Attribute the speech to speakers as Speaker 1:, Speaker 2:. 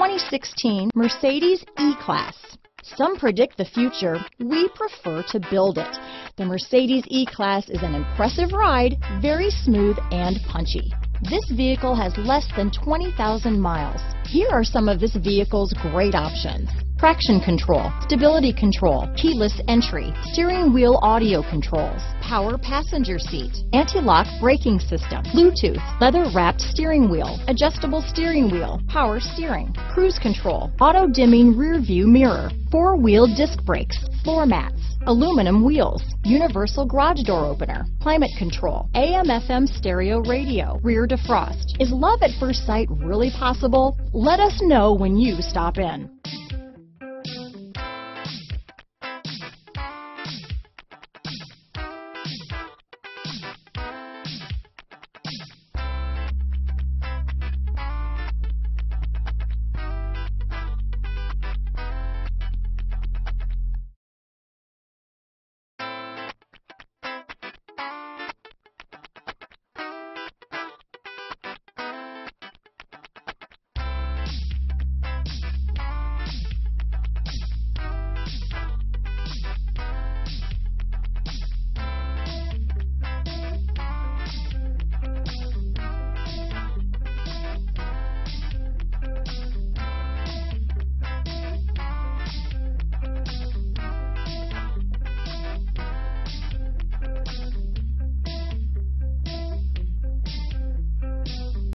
Speaker 1: 2016 Mercedes E-Class. Some predict the future. We prefer to build it. The Mercedes E-Class is an impressive ride, very smooth and punchy. This vehicle has less than 20,000 miles. Here are some of this vehicle's great options. Traction control, stability control, keyless entry, steering wheel audio controls, power passenger seat, anti-lock braking system, Bluetooth, leather wrapped steering wheel, adjustable steering wheel, power steering, cruise control, auto dimming rear view mirror, four wheel disc brakes, floor mats, aluminum wheels, universal garage door opener, climate control, AM FM stereo radio, rear defrost. Is love at first sight really possible? Let us know when you stop in.